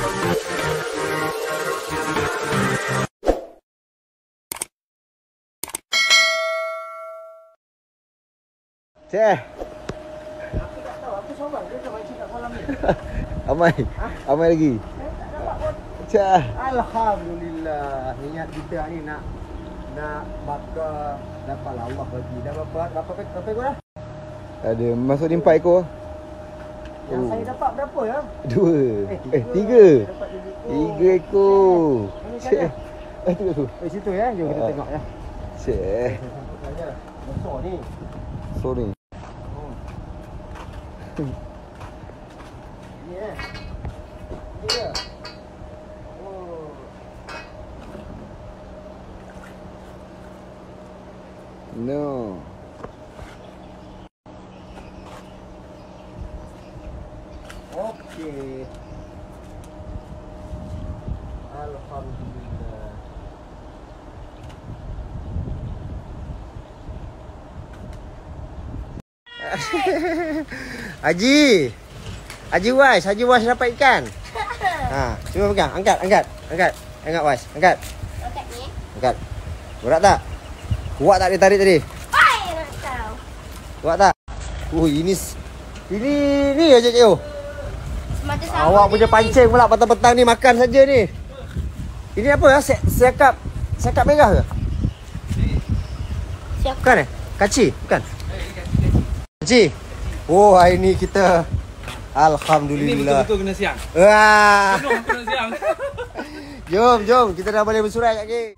Ceh. Amai. Amai lagi. Ceh. Alhamdulillah. Niat kita ni nak nak bakar dapat lawak lagi. Dah berapa berapa berapa ekor dah? Ada masuk ni empat ekor. Yang Oh. saya dapat berapa ya? Dua. Eh, tiga. Dapat tiga ekor. Tiga ekor. Ceh. kan Eh, tu tu. Eh situ ya. Jom kita Ah. tengok ya. Saja. Besar ni. Sorry. Ni eh. Oh. No. Okey. Alhamdulillah. Haji. Haji Was, Haji Was dapat ikan. Ha, cuba pegang, angkat, angkat, angkat. Angkat Was, angkat. Angkat ni. Angkat. Berat tak? Kuat tak dia tarik tadi? Pai nak tahu. Kuat tak? Oh, ini ini ni aja Cik. Awak dia punya pancing pula petang-petang ni makan saja ni. Ini apa ya? Se- Sekap sekap merah ke? Siap. Bukan eh? Kaci? Bukan? Kaci. Oh, hari ni kita Ini Alhamdulillah. betul-betul kena siang. Wah. Penuh kena siang. Jom, jom. Kita dah boleh bersurat kat geng.